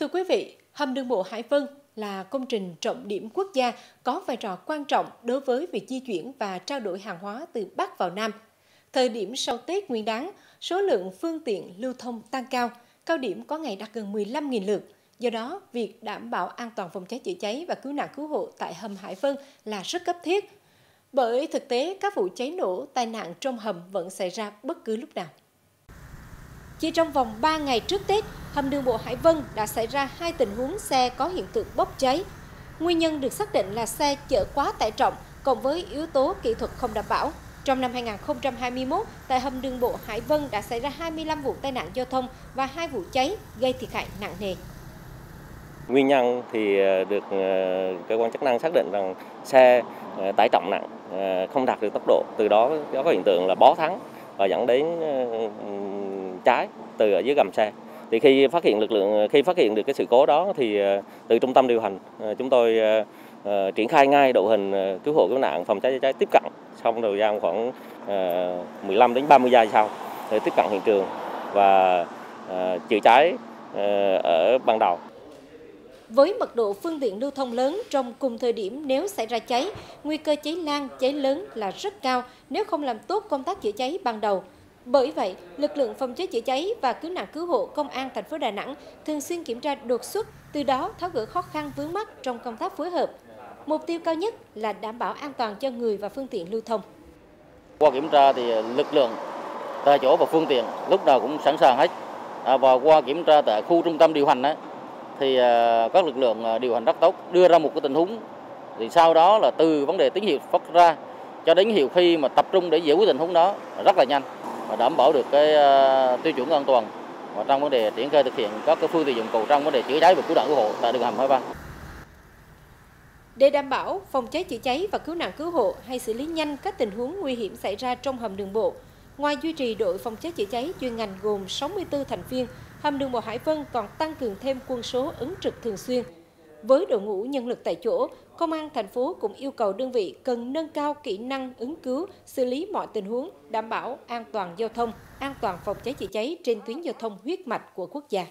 Thưa quý vị, hầm đường bộ Hải Vân là công trình trọng điểm quốc gia có vai trò quan trọng đối với việc di chuyển và trao đổi hàng hóa từ Bắc vào Nam. Thời điểm sau Tết Nguyên đán, số lượng phương tiện lưu thông tăng cao, cao điểm có ngày đạt gần 15.000 lượt. Do đó, việc đảm bảo an toàn phòng cháy chữa cháy và cứu nạn cứu hộ tại hầm Hải Vân là rất cấp thiết. Bởi thực tế, các vụ cháy nổ, tai nạn trong hầm vẫn xảy ra bất cứ lúc nào. Chỉ trong vòng 3 ngày trước Tết, hầm đường bộ Hải Vân đã xảy ra hai tình huống xe có hiện tượng bốc cháy. Nguyên nhân được xác định là xe chở quá tải trọng cộng với yếu tố kỹ thuật không đảm bảo. Trong năm 2021, tại hầm đường bộ Hải Vân đã xảy ra 25 vụ tai nạn giao thông và hai vụ cháy gây thiệt hại nặng nề. Nguyên nhân thì ờ, được ờ, cơ quan chức năng xác định rằng xe ờ, tải trọng nặng không đạt được tốc độ, từ đó có hiện tượng là bó thắng và dẫn đến cháy từ ở dưới gầm xe thì khi phát hiện lực lượng khi phát hiện được cái sự cố đó thì ờ, từ trung tâm điều hành ờ, chúng tôi ờ, triển khai ngay đội hình cứu hộ cứu nạn phòng cháy chữa cháy tiếp cận trong thời gian khoảng 15 đến 30 giây sau để tiếp cận hiện trường và chữa cháy ở ban đầu. Với mật độ phương tiện lưu thông lớn trong cùng thời điểm nếu xảy ra cháy, nguy cơ cháy lan, cháy lớn là rất cao nếu không làm tốt công tác chữa cháy ban đầu. Bởi vậy, lực lượng phòng cháy chữa cháy và cứu nạn cứu hộ công an thành phố Đà Nẵng thường xuyên kiểm tra đột xuất, từ đó tháo gỡ khó khăn vướng mắt trong công tác phối hợp. Mục tiêu cao nhất là đảm bảo an toàn cho người và phương tiện lưu thông. Qua kiểm tra thì lực lượng tại chỗ và phương tiện lúc nào cũng sẵn sàng hết. À, và qua kiểm tra tại khu trung tâm điều hành ấy, thì à, các lực lượng à, điều hành rất tốt đưa ra một cái tình huống thì sau đó là từ vấn đề tín hiệu phát ra cho đến hiệu khi mà tập trung để giải quyết tình huống đó rất là nhanh và đảm bảo được cái ờ, tiêu chuẩn an toàn và trong vấn đề triển khai thực hiện các cái phương tiện dụng cụ trong vấn đề chữa cháy và cứu nạn cứu hộ tại đường hầm Hải Vân. Để đảm bảo phòng cháy chữa cháy và cứu nạn cứu hộ hay xử lý nhanh các tình huống nguy hiểm xảy ra trong hầm đường bộ, ngoài duy trì đội phòng cháy chữa cháy chuyên ngành gồm 64 thành viên, hầm đường bộ Hải Vân còn tăng cường thêm quân số ứng trực thường xuyên với đội ngũ nhân lực tại chỗ, Công an thành phố cũng yêu cầu đơn vị cần nâng cao kỹ năng ứng cứu, xử lý mọi tình huống, đảm bảo an toàn giao thông, an toàn phòng cháy chữa cháy trên tuyến giao thông huyết mạch của quốc gia.